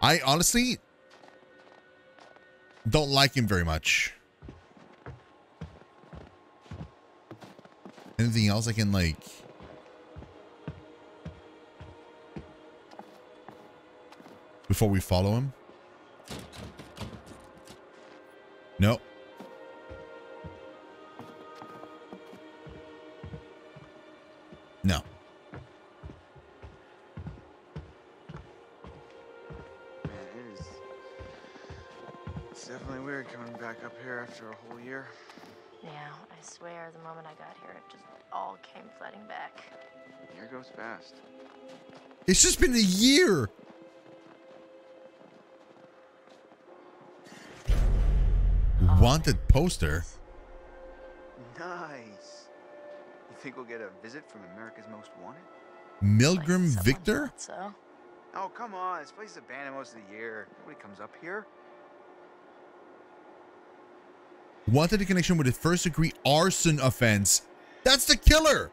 I honestly don't like him very much. Anything else I can like before we follow him? Wanted poster. Nice. You think we'll get a visit from America's Most Wanted? Milgram Someone Victor? So, Oh, come on. This place is abandoned most of the year. Nobody comes up here. Wanted in connection with a first degree arson offense. That's the killer.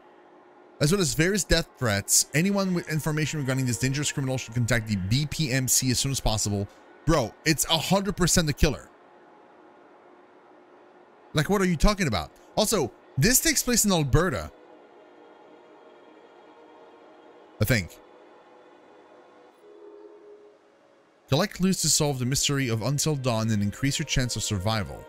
As well as various death threats. Anyone with information regarding this dangerous criminal should contact the BPMC as soon as possible. Bro, it's 100% the killer. Like, what are you talking about? Also, this takes place in Alberta. I think. Collect clues to solve the mystery of Until Dawn and increase your chance of survival.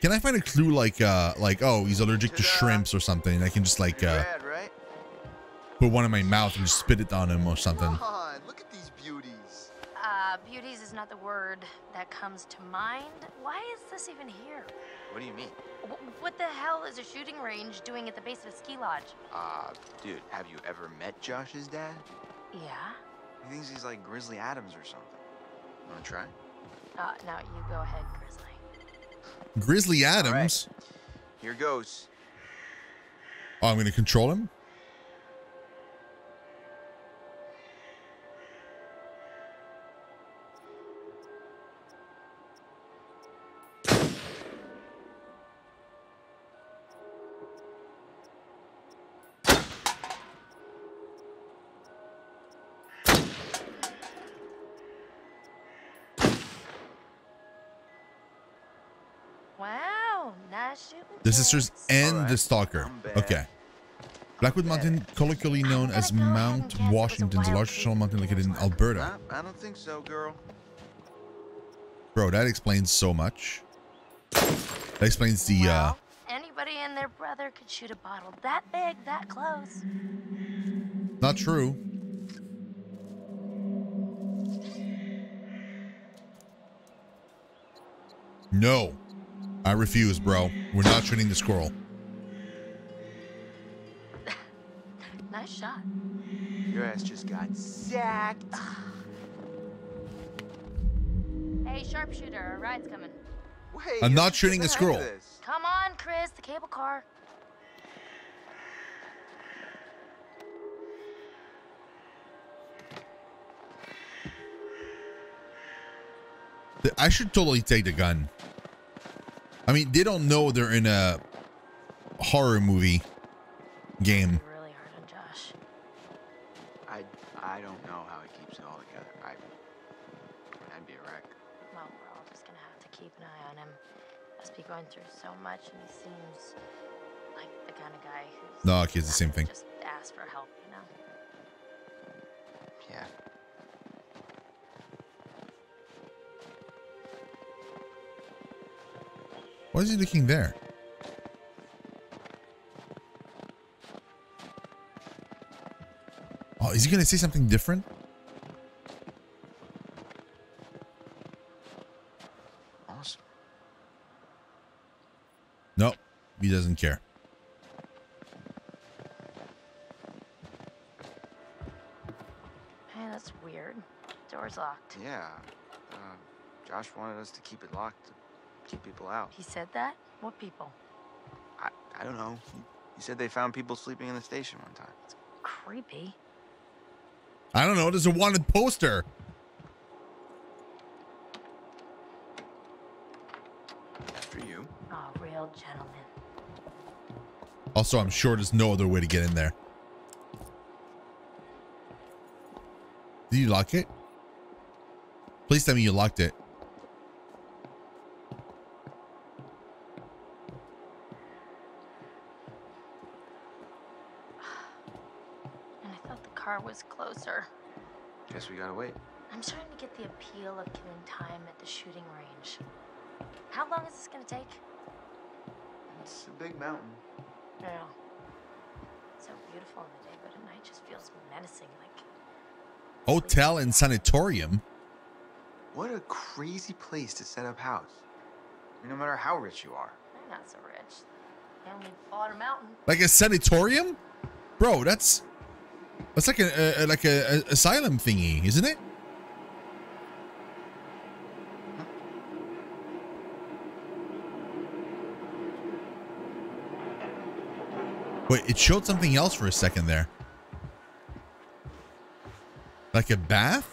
Can I find a clue like uh like oh he's allergic to shrimps or something? I can just like uh put one in my mouth and just spit it on him or something. Beauties is not the word that comes to mind. Why is this even here? What do you mean? Wh- what the hell is a shooting range doing at the base of a ski lodge? Uh, dude, have you ever met Josh's dad? Yeah? He thinks he's like Grizzly Adams or something. Wanna try? Uh, now you go ahead, Grizzly. Grizzly Adams. Here goes. Oh, I'm gonna control him. The sisters and Alright, the stalker. Okay. Blackwood Mountain, colloquially known as gonna go ahead and Mount guess it was a Washington, is a wild large case mountain located in Alberta. I don't think so, girl. Bro, that explains so much. That explains the uh anybody and their brother could shoot a bottle that big, that close. not true. No. I refuse, bro. We're not shooting the squirrel. Nice shot. Your ass just got sacked. Hey, sharpshooter, a ride's coming. Wait, I'm not shooting get a ahead of squirrel. Come on, Chris, the cable car. I should totally take the gun. I mean, they don't know they're in a horror movie game. Really hard on Josh. I I don't know how he keeps it all together. I I'd be a wreck. Well, we're all just gonna have to keep an eye on him. Must be going through so much, and he seems like the kind of guy who's. No, okay, it's the same thing. Just ask for help, you know. Yeah. Why is he looking there? Oh, is he gonna say something different? Awesome. No, he doesn't care. Hey, that's weird. Door's locked. Yeah. Uh, Josh wanted us to keep it locked to keep people out. He said that? What people? I, I don't know. He, he said they found people sleeping in the station one time. It's Creepy. I don't know. There's a wanted poster. After you. Oh, real gentleman. Also, I'm sure there's no other way to get in there. Did you lock it? Please tell me you locked it. And I thought the car was closer. Guess we gotta wait. I'm starting to get the appeal of killing time at the shooting range. How long is this gonna take? It's a big mountain. Yeah. So beautiful in the day, but at night just feels menacing. Like Hotel and sanatorium. What a crazy place to set up house. I mean, no matter how rich you are. I'm not so rich. I only bought a mountain. Like a sanatorium? Bro, that's that's like a, a like a, a asylum thingy, isn't it? Wait, it showed something else for a second there. Like a bath?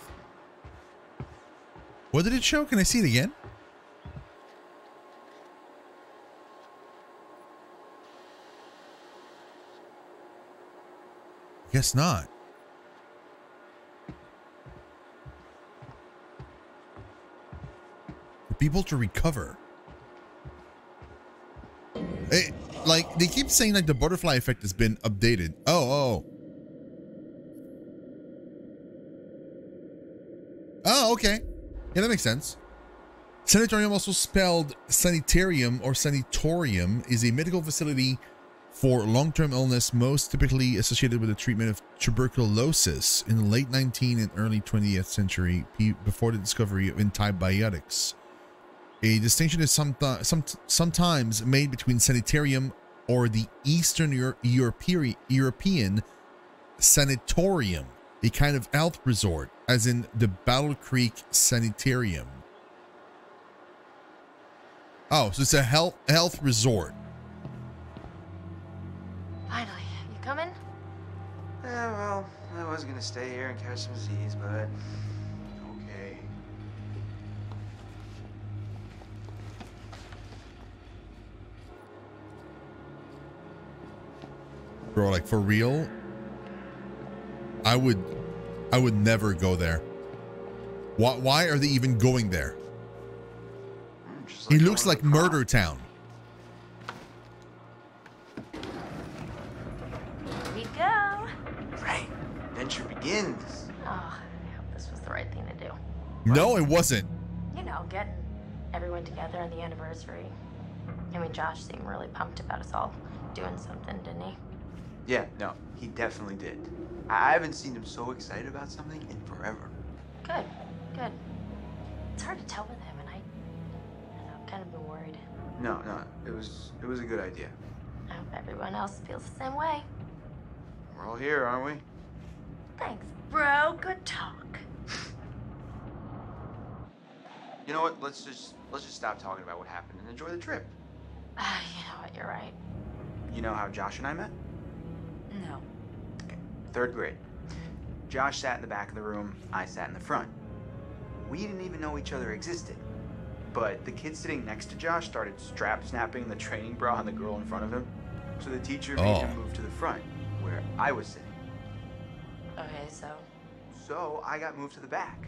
What did it show? Can I see it again? Guess not. For people to recover. It, like they keep saying like the butterfly effect has been updated. Oh, oh. Oh, okay. Yeah, that makes sense. Sanatorium, also spelled sanitarium or sanatorium, is a medical facility for long-term illness, most typically associated with the treatment of tuberculosis in the late 19th and early 20th century, before the discovery of antibiotics. A distinction is some, some, sometimes made between sanitarium or the Eastern Euro European, European sanatorium, a kind of health resort, as in the Battle Creek Sanitarium. Oh, so it's a health health resort. Yeah, well, I was gonna stay here and catch some Z's, but okay. Bro, like for real, I would, I would never go there. Why? Why are they even going there? Hmm, just He looks like. Murder Town. No, it wasn't. You know, getting everyone together on the anniversary. I mean, Josh seemed really pumped about us all doing something, didn't he? Yeah, no, he definitely did. I I haven't seen him so excited about something in forever. Good, good. It's hard to tell with him, and I, I don't know, I've kind of been worried. No, no, it was it was a good idea. I hope everyone else feels the same way. We're all here, aren't we? Thanks, bro. Good talk. You know what? Let's just let's just stop talking about what happened and enjoy the trip. Ah, you know what? You're right. You know how Josh and I met? No. Okay. Third grade. Josh sat in the back of the room, I sat in the front. We didn't even know each other existed. But the kid sitting next to Josh started strap snapping the training bra on the girl in front of him. So the teacher made him Oh. move to the front, where I was sitting. Okay, so So I got moved to the back.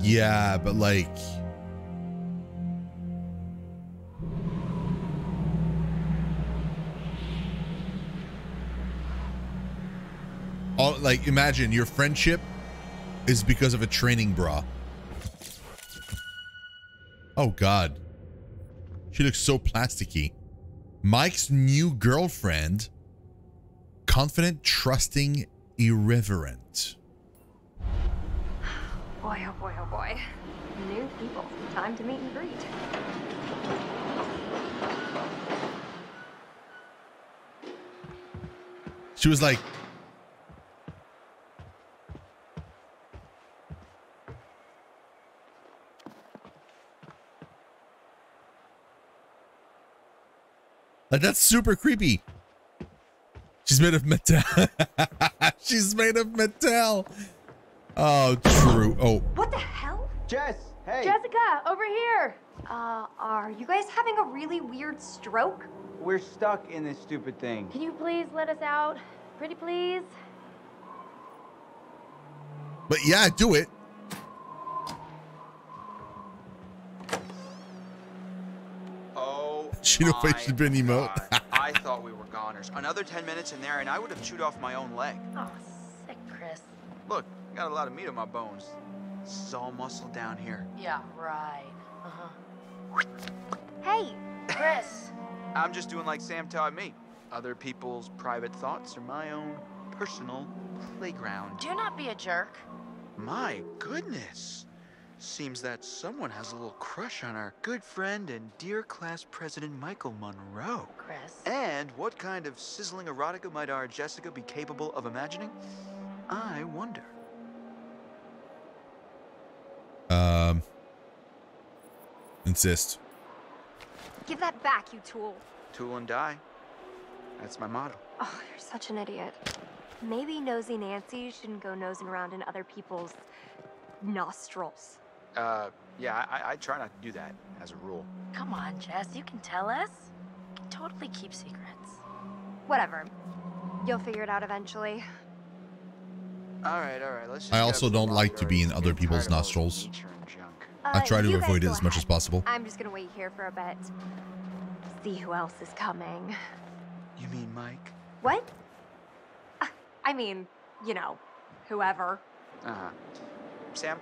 Yeah, but like. All, like, imagine your friendship is because of a training bra. Oh, God. She looks so plasticky. Mike's new girlfriend. Confident, trusting, irreverent. Boy, oh boy, oh boy. New people. Time to meet and greet. She was like, Like that's super creepy. She's made of metal. She's made of metal. Oh, true. Oh, What the hell? Jess, hey. Jessica, over here. Uh, are you guys having a really weird stroke? We're stuck in this stupid thing. Can you please let us out? Pretty please? but yeah, do it. Oh. She know my face should be an emote. I thought we were goners. Another 10 minutes in there and I would have chewed off my own leg. Oh, sick, Chris. Look, got a lot of meat on my bones. This is all muscle down here. Yeah, right. Uh-huh. Hey, Chris. I'm just doing like Sam taught me. Other people's private thoughts are my own personal playground. Do not be a jerk. My goodness. Seems that someone has a little crush on our good friend and dear class president Michael Munroe. Chris. And what kind of sizzling erotica might our Jessica be capable of imagining? I wonder. Um, insist. give that back, you tool. Tool and die. That's my motto. Oh, you're such an idiot. Maybe nosy Nancy shouldn't go nosing around in other people's nostrils. Uh, yeah, I, I try not to do that as a rule. Come on, Jess. You can tell us. You can totally keep secrets. Whatever. You'll figure it out eventually. All right, all right. Let's. Just I also out to the don't like to be in other people's tired of all this nostrils. nature. I Uh, try to you avoid it as much as possible. I'm just gonna wait here for a bit. See who else is coming. You mean Mike? What? Uh, I mean, you know, whoever. Uh huh. Sam.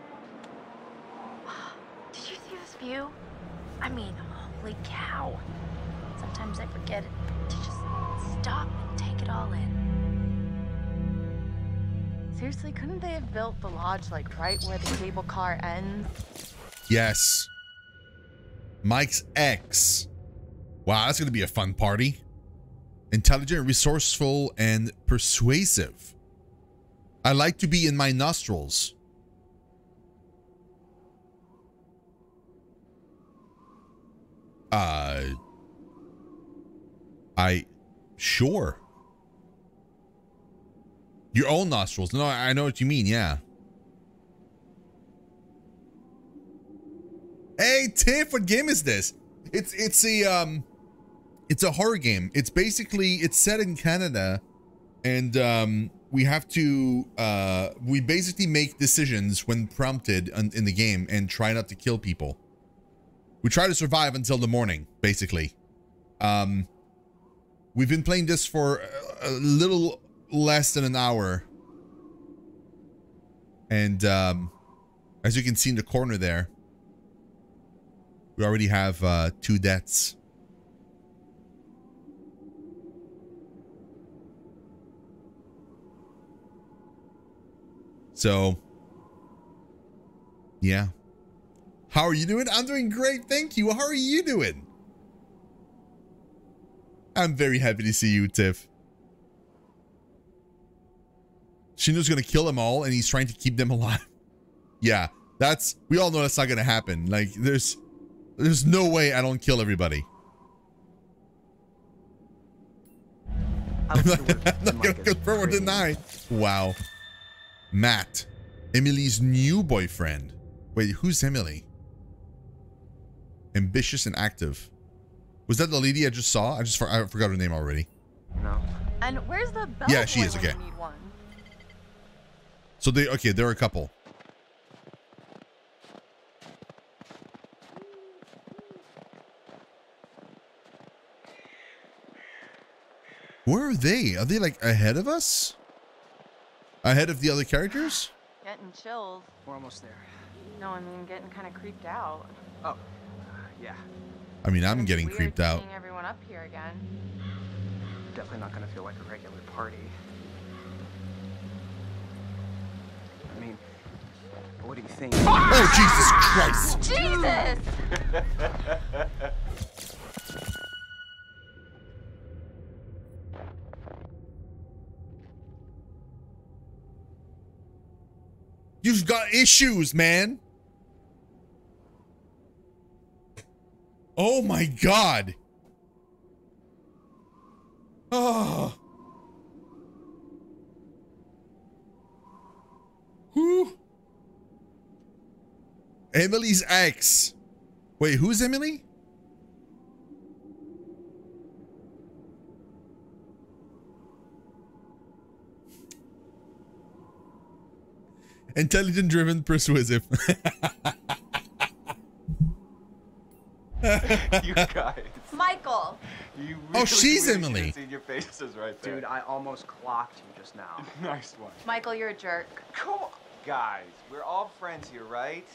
Did you see this view? I mean, holy cow. Sometimes I forget to just stop and take it all in. Seriously, couldn't they have built the lodge like right where the cable car ends? Yes. Mike's ex. Wow, that's going to be a fun party. Intelligent, resourceful, and persuasive. I like to be in my nostrils. Uh, I, sure. Your own nostrils. No, I know what you mean. Yeah. Hey Tiff, what game is this? It's it's a um it's a horror game. It's basically it's set in Canada and um we have to uh we basically make decisions when prompted in, in the game and try not to kill people. We try to survive until the morning, basically. Um we've been playing this for a, a little less than an hour. And um as you can see in the corner there, we already have uh, two deaths. So, yeah. How are you doing? I'm doing great. Thank you. How are you doing? I'm very happy to see you, Tiff. Shino's gonna kill them all and he's trying to keep them alive. Yeah, that's, we all know that's not gonna happen. Like, there's, there's no way I don't kill everybody. I'm not gonna confirm or deny. Wow. Matt, Emily's new boyfriend. Wait, who's Emily? Ambitious and active. Was that the lady I just saw? I just for, I forgot her name already. No. And where's the bell? Yeah, she boy is, when okay. We Need one? So they okay, there are a couple. Where are they? Are they like ahead of us? Ahead of the other characters? Getting chills. We're almost there. No, I mean getting kind of creeped out. Oh, yeah. I mean, I'm It's getting creeped out. Seeing everyone up here again. Definitely not gonna feel like a regular party. I mean, what do you think? Oh, Jesus Christ! Jesus! You've got issues, man. Oh my god. Emily's ex. Wait, who's Emily? Intelligent driven persuasive. you guys. Michael! You Oh, she's really Emily. should've Seen your faces right there. Dude, I almost clocked you just now. nice one. Michael, you're a jerk. Come on. Guys, we're all friends here, right?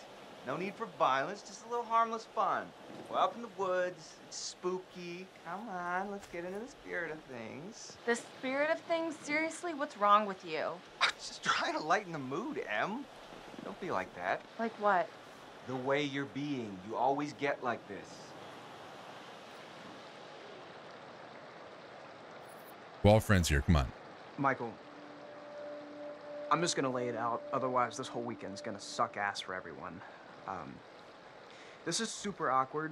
No need for violence, just a little harmless fun. We're up in the woods, it's spooky. Come on, let's get into the spirit of things. The spirit of things? Seriously, what's wrong with you? I'm just trying to lighten the mood, Em. Don't be like that. Like what? The way you're being, you always get like this. We're all friends here. Come on. Michael, I'm just gonna lay it out. Otherwise, this whole weekend's gonna suck ass for everyone. Um, this is super awkward,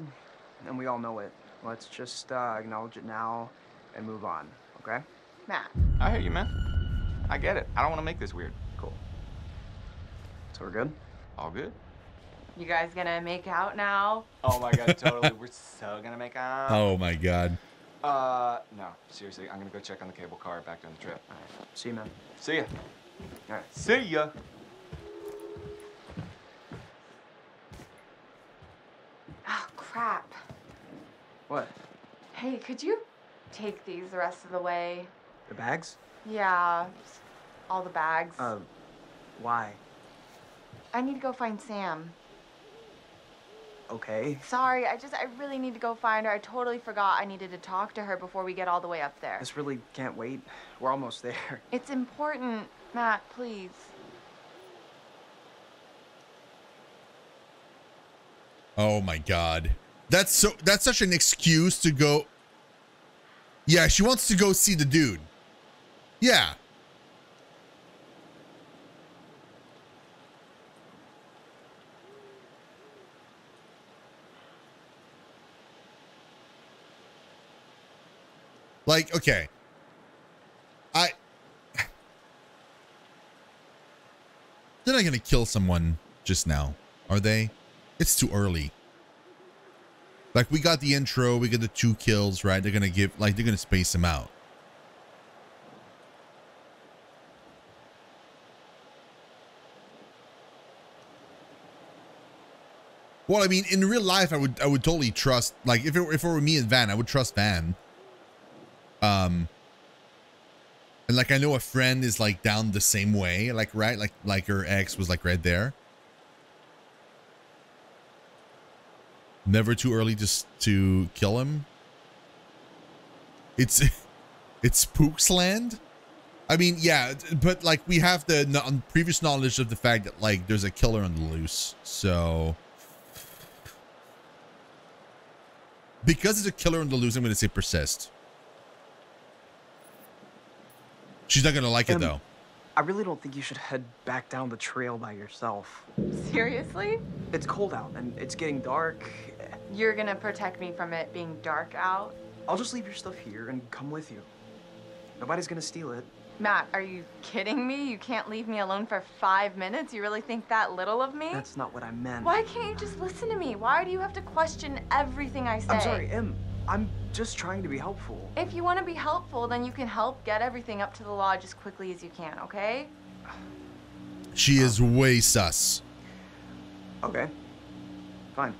and we all know it. Let's just uh, acknowledge it now and move on, okay? Matt. I hear you, man. I get it. I don't want to make this weird. Cool. So we're good? All good? You guys gonna make out now? Oh my god, totally. We're so gonna make out. Oh my god. Uh, no, seriously. I'm gonna go check on the cable car back down the trip. All right. See you, man. See ya. All right. See ya. Crap. What? Hey, could you take these the rest of the way? The bags? Yeah, all the bags. Uh, why? I need to go find Sam. Okay. Sorry, I just, I really need to go find her. I totally forgot I needed to talk to her before we get all the way up there. This really can't wait. We're almost there. It's important, Matt, please. Oh my god. That's so that's such an excuse to go Yeah, she wants to go see the dude. Yeah. Like, okay. I They're not gonna kill someone just now, are they? It's too early. Like we got the intro, we get the two kills, right? They're gonna give like they're gonna space them out. Well, I mean, in real life, I would I would totally trust like if it if it were me and Van, I would trust Van. Um, and like I know a friend is like down the same way, like right, like like her ex was like right there. Never too early to to kill him. It's it's Spooks Land. I mean, yeah, but like we have the no- previous knowledge of the fact that like there's a killer on the loose, so because it's a killer on the loose, I'm gonna say persist. She's not gonna like it Um, though. I really don't think you should head back down the trail by yourself. Seriously? It's cold out and it's getting dark. You're gonna protect me from it being dark out? I'll just leave your stuff here and come with you. Nobody's gonna steal it. Matt, are you kidding me? You can't leave me alone for five minutes? You really think that little of me? That's not what I meant. Why can't you just listen to me? Why do you have to question everything I say? I'm sorry, Em. I'm just trying to be helpful. If you want to be helpful, then you can help get everything up to the lodge as quickly as you can, okay? She is way sus. Okay. Fine.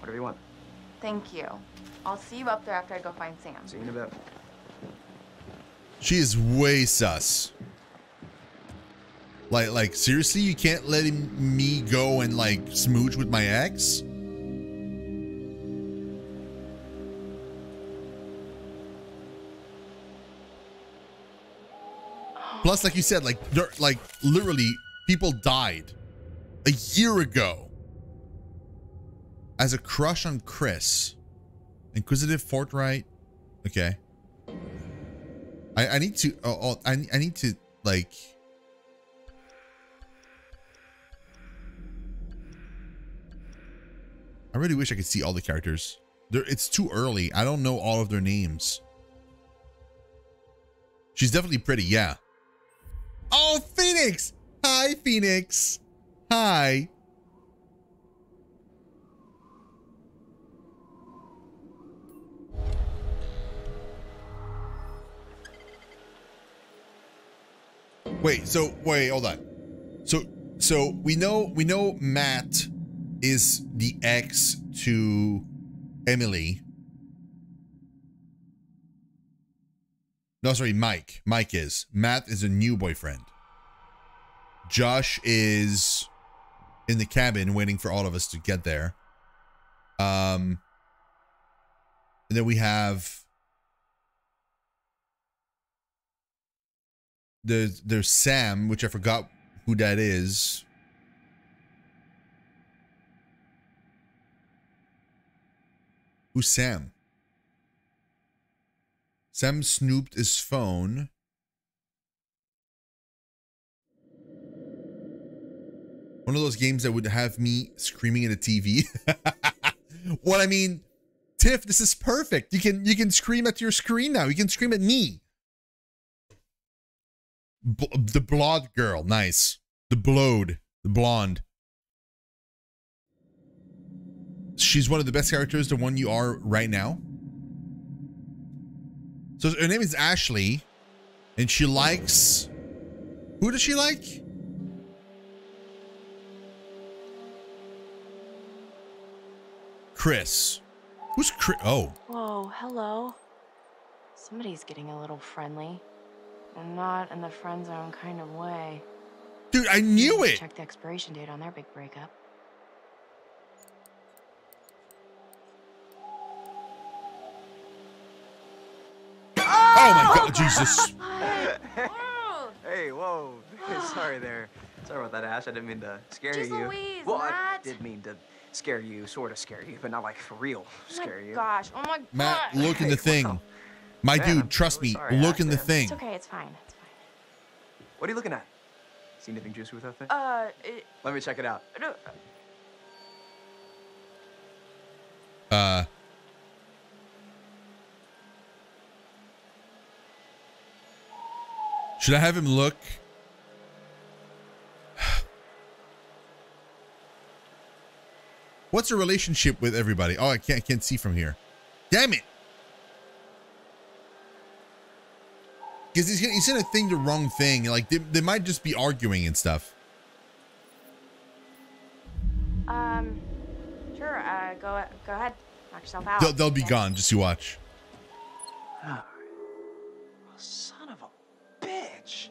Whatever you want. Thank you. I'll see you up there after I go find Sam. See you in a bit. She is way sus. Like, like seriously, you can't let him, me go and like smooch with my ex? Plus, like you said, like, like literally, people died a year ago as a crush on Chris. Inquisitive forthright. Okay. I, I need to... Oh, oh, I, I need to, like... I really wish I could see all the characters. They're, it's too early. I don't know all of their names. She's definitely pretty, yeah. Oh, Phoenix! Hi, Phoenix! Hi. Wait, so wait, hold on. So so we know we know Matt is the ex to Emily. No, sorry, Mike. Mike is. Matt is a new boyfriend. Josh is in the cabin waiting for all of us to get there. Um and then we have there's there's Sam, which I forgot who that is. Who's Sam? Sam snooped his phone. One of those games that would have me screaming at a TV. what I mean, Tiff, this is perfect. You can you can scream at your screen now. You can scream at me. B the blonde girl, nice. The blode, the blonde. She's one of the best characters, the one you are right now. So her name is Ashley, and she likes. Who does she like? Chris. Who's Chris? Oh. Whoa, hello. Somebody's getting a little friendly. And not in the friend zone kind of way. Dude, I knew it. Check the expiration date on their big breakup. Oh my god, Jesus. Hey, whoa. Sorry there. Sorry about that, Ash. I didn't mean to scare Jeez you. Louise, well, I did mean to scare you, sort of scare you, but not like for real scare oh my you. gosh, oh my god. Matt, look in the thing. wow. My Man, I'm dude, trust really me. sorry, Look in the thing. It's okay, it's fine, it's fine. What are you looking at? See anything juicy with that thing? Uh, it, Let me check it out. no, Uh. Should I have him look? What's the relationship with everybody? Oh, I can't can't see from here. Damn it! Because he's, he's gonna think the wrong thing. Like they, they might just be arguing and stuff. um, sure, uh, go, go ahead. Knock yourself out. They'll, they'll be Okay. gone. Just you watch. Son of a bitch.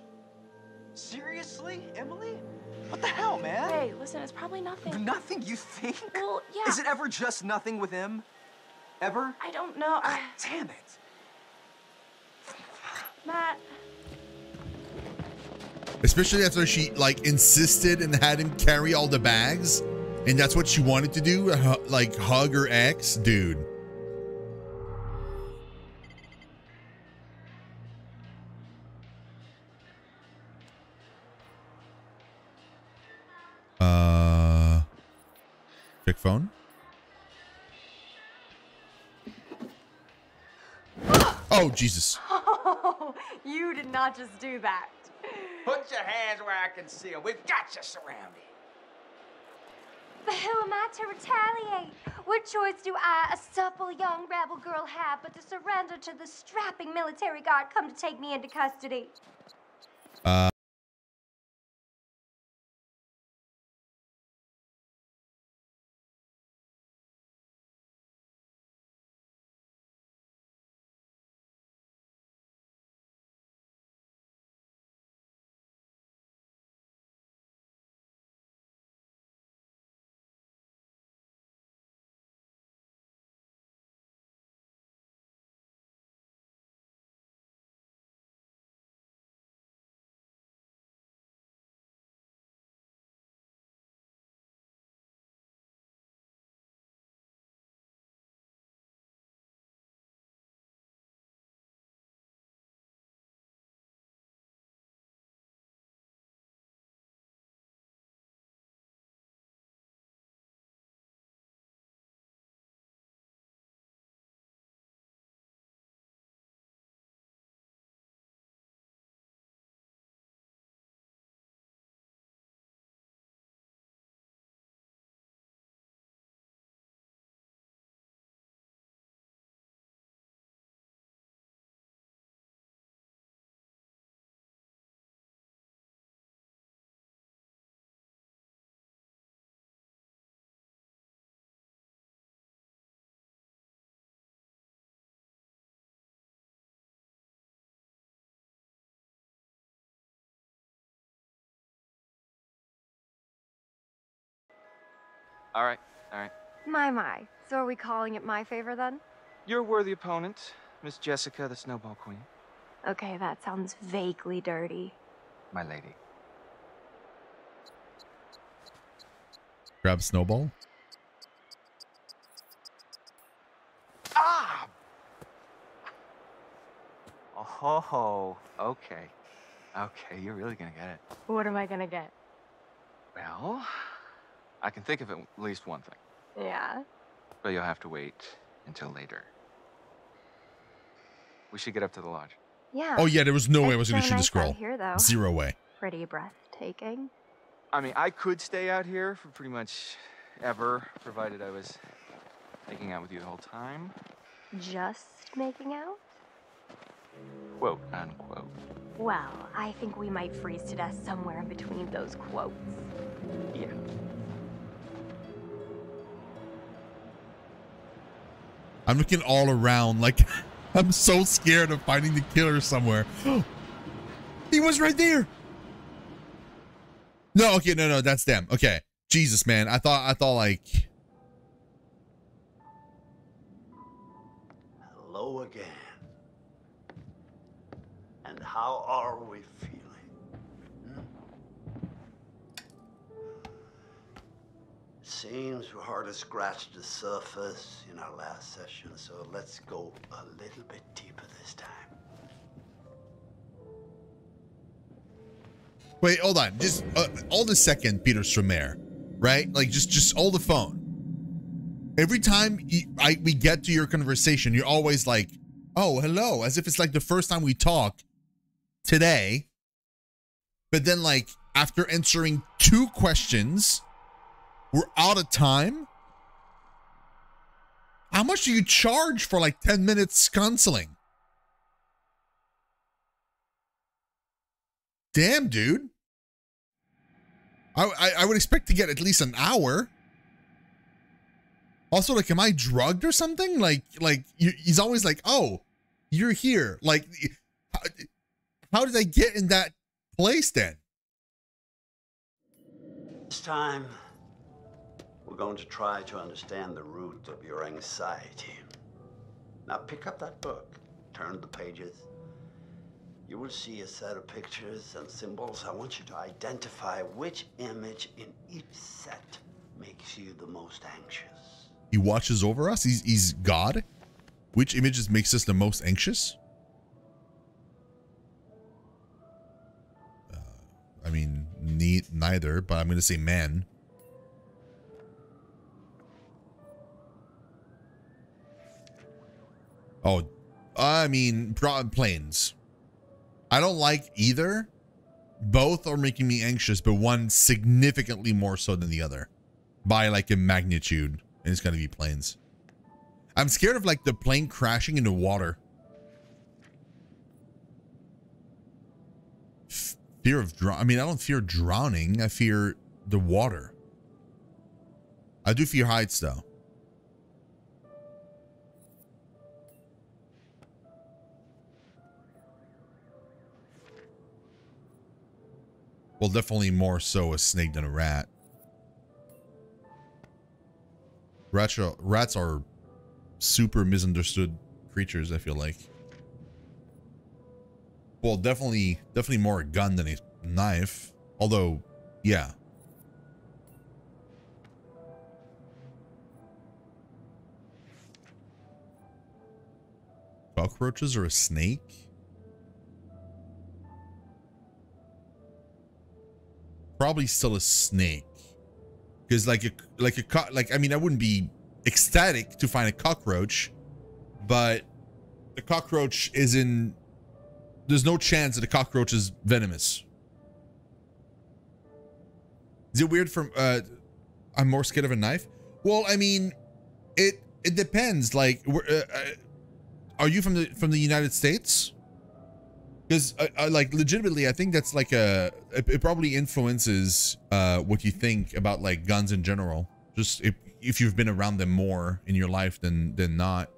Seriously, Emily? What the hell, man? Hey, listen, it's probably nothing. Nothing, you think? Well, yeah. Is it ever just nothing with him? Ever? I don't know. I, Damn it. Matt, Especially after she like insisted and had him carry all the bags, and that's what she wanted to do, like hug her ex, dude. Uh, check phone. Oh Jesus! You did not just do that. Put your hands where I can see them. We've got you surrounded. But who am I to retaliate? What choice do I, a supple young rebel girl, have but to surrender to the strapping military guard come to take me into custody? Uh. All right, all right. My, my. So are we calling it my favor then? You're a worthy opponent, Miss Jessica, the Snowball Queen. Okay, that sounds vaguely dirty. My lady. Grab Snowball. Ah! Oh, okay. Okay, you're really gonna get it. What am I gonna get? Well, I can think of at least one thing, Yeah. but you'll have to wait until later. We should get up to the lodge. Yeah. Oh yeah, there was no way I was It's gonna so shoot the nice out scroll. Here, though. Zero way. Pretty breathtaking. I mean, I could stay out here for pretty much ever, provided I was making out with you the whole time. Just making out? Quote unquote. Well, I think we might freeze to death somewhere in between those quotes. Yeah. I'm looking all around like I'm so scared of finding the killer somewhere. he was right there. No, okay, no, no, that's them. Okay. Jesus, man. I thought I thought like Hello again. And how are we Seems we hardly scratched the surface in our last session, so let's go a little bit deeper this time. Wait, hold on. Just uh, hold a second, Peter Stormare. Right? Like just just hold the phone. Every time I we get to your conversation, you're always like, "Oh, hello," as if it's like the first time we talk today. But then like after answering two questions, we're out of time. How much do you charge for like 10 minutes counseling? Damn, dude. I, I, I would expect to get at least an hour. Also, like, am I drugged or something? Like, like you, he's always like, "Oh, you're here." Like, how, how did I get in that place then? This time, we're going to try to understand the root of your anxiety. Now, pick up that book, turn the pages. You will see a set of pictures and symbols. I want you to identify which image in each set makes you the most anxious. He watches over us. He's he's God. Which images makes us the most anxious? Uh, I mean, ne- neither. But I'm gonna say man. Oh, I mean, planes. I don't like either. Both are making me anxious, but one significantly more so than the other by like a magnitude. And it's gonna be planes. I'm scared of like the plane crashing into water. Fear of drown. I mean, I don't fear drowning. I fear the water. I do fear heights though. Well, definitely more so a snake than a rat. Rats are, rats are super misunderstood creatures, I feel like. Well, definitely, definitely more a gun than a knife. Although, yeah. Cockroaches or a snake? Probably still a snake. Because like a like a co- like I mean I wouldn't be ecstatic to find a cockroach, but the cockroach is in. There's no chance that the cockroach is venomous. Is it weird from uh I'm more scared of a knife? Well, I mean, it it depends. Like, uh, uh, are you from the from the United States? Because uh, uh, like legitimately, I think that's like a it, it probably influences uh what you think about like guns in general. Just if if you've been around them more in your life than than not.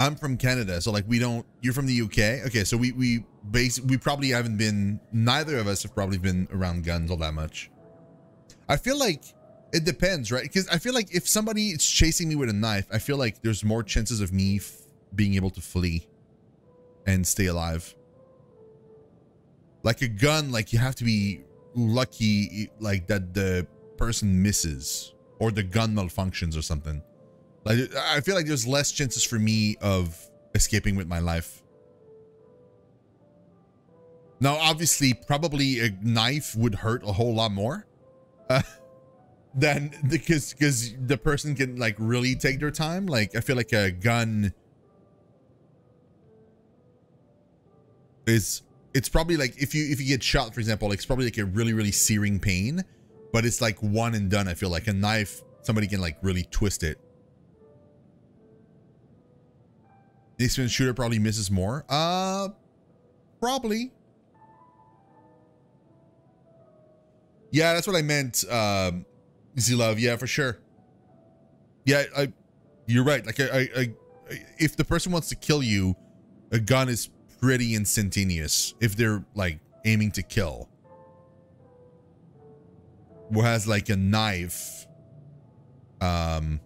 I'm from Canada, so like we don't. You're from the UK, okay? So we we base we probably haven't been. Neither of us have probably been around guns all that much. I feel like It depends, right? Because I feel like if somebody is chasing me with a knife, I feel like there's more chances of me being able to flee and stay alive. Like a gun, like you have to be lucky, like that the person misses or the gun malfunctions or something. Like I feel like there's less chances for me of escaping with my life. Now, obviously, probably a knife would hurt a whole lot more. Uh, than because because the person can like really take their time. Like I feel like a gun is it's probably like if you if you get shot, for example, like it's probably like a really really searing pain, but it's like one and done. I feel like a knife, somebody can like really twist it. The experience shooter probably misses more. Uh, probably. Yeah, that's what I meant. Um, Z Love, yeah, for sure. Yeah, I, you're right. Like, I, I, I, if the person wants to kill you, a gun is pretty instantaneous. If they're like aiming to kill, whereas like a knife, um,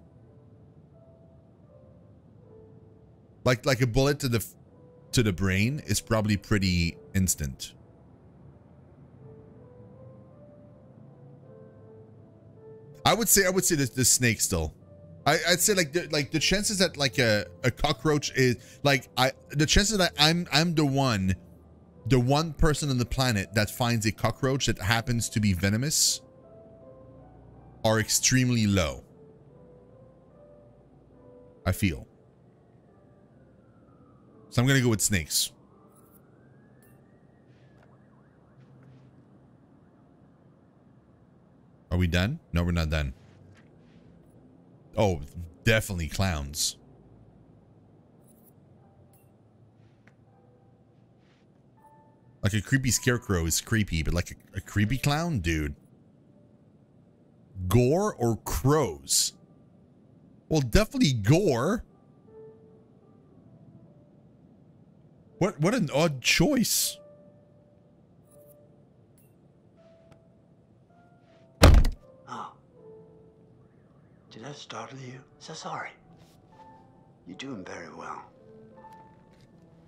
like like a bullet to the to the brain is probably pretty instant. I would say I would say the, the snake still. I, I'd say like the like the chances that like a, a cockroach is like I the chances that I'm I'm the one the one person on the planet that finds a cockroach that happens to be venomous are extremely low. I feel. So I'm gonna go with snakes. Are we done? No, we're not done. Oh, definitely clowns. Like a creepy scarecrow is creepy, but like a, a creepy clown, dude. Gore or crows? Well, definitely gore. What what an odd choice. Did I startle you? So sorry. You're doing very well.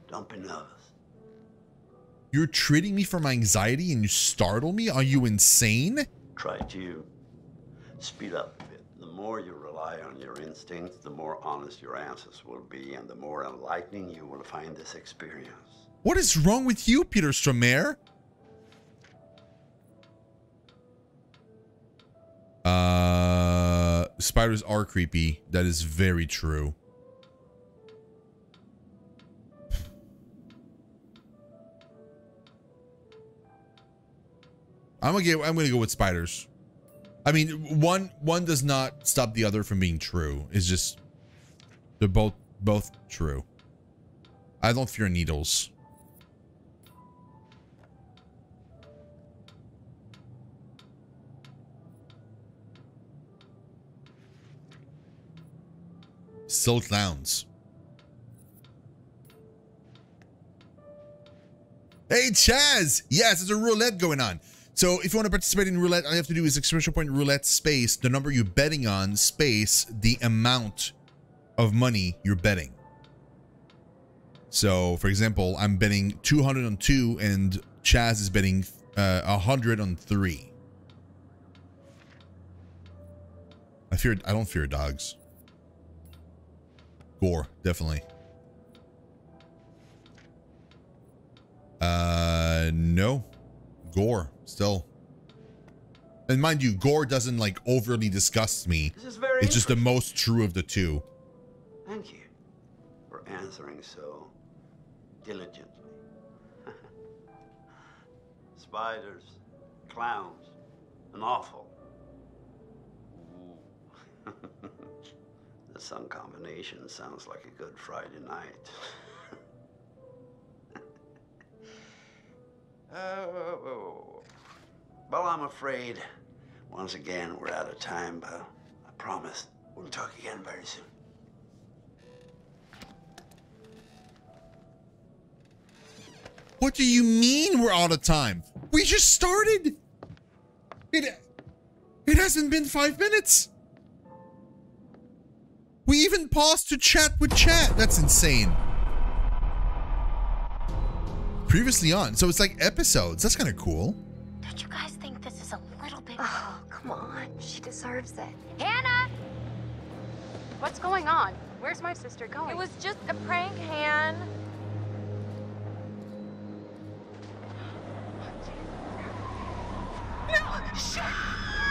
Don't be nervous. You're treating me for my anxiety and you startle me? Are you insane? Try to speed up a bit. The more you rely on your instincts, the more honest your answers will be, and the more enlightening you will find this experience. What is wrong with you, Peter Stormare? Uh, spiders are creepy. That is very true. I'm gonna get. I'm gonna go with spiders. I mean, one one does not stop the other from being true. It's just they're both both true. I don't fear needles. Still clowns. Hey, Chaz! Yes, there's a roulette going on. So if you want to participate in roulette, all you have to do is exclamation point roulette space, the number you're betting on, space, the amount of money you're betting. So, for example, I'm betting 200 on 2 and Chaz is betting uh, 100 on 3. I fear I don't fear dogs. Gore, definitely. Uh no. Gore, still. And mind you, gore doesn't like overly disgust me. This is very It's just the most true of the two. Thank you for answering so diligently. Spiders, clowns, and awful. Ooh. the sun combination sounds like a good Friday night. Uh, well, I'm afraid once again we're out of time, but I promise we'll talk again very soon. What do you mean we're out of time? We just started. It It hasn't been five minutes. We even paused to chat with chat. That's insane. Previously on, so it's like episodes. That's kind of cool. Don't you guys think this is a little bit. Oh, come on. She deserves it. Hannah! What's going on? Where's my sister going? It was just a prank, Han.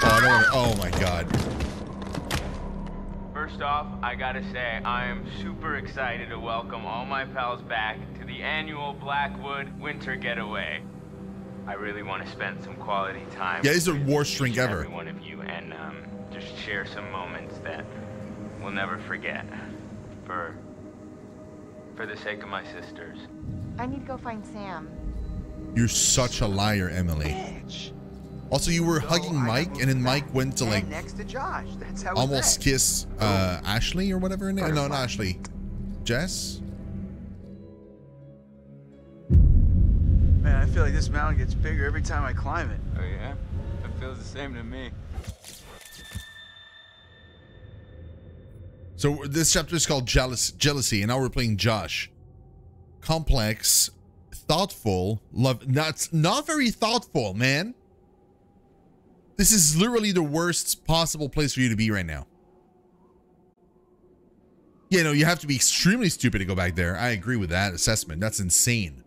Oh, I don't oh my god. First off, I gotta say, I am super excited to welcome all my pals back to the annual Blackwood Winter Getaway. I really want to spend some quality time. Yeah, this is the with worst drink ever. Every one of you, and um, just share some moments that we'll never forget. For for the sake of my sisters. I need to go find Sam. You're such a liar, Emily. Bitch. Also, you were So hugging Mike, and then Mike went to like next to Josh. That's how almost met. kiss uh, Ashley or whatever her name. No, not Ashley. Jess. Man, I feel like this mountain gets bigger every time I climb it. Oh yeah? It feels the same to me. So this chapter is called Jealous, Jealousy, and now we're playing Josh. Complex, thoughtful, love. Not not very thoughtful, man. This is literally the worst possible place for you to be right now. Yeah, no, you have to be extremely stupid to go back there. I agree with that assessment. That's insane.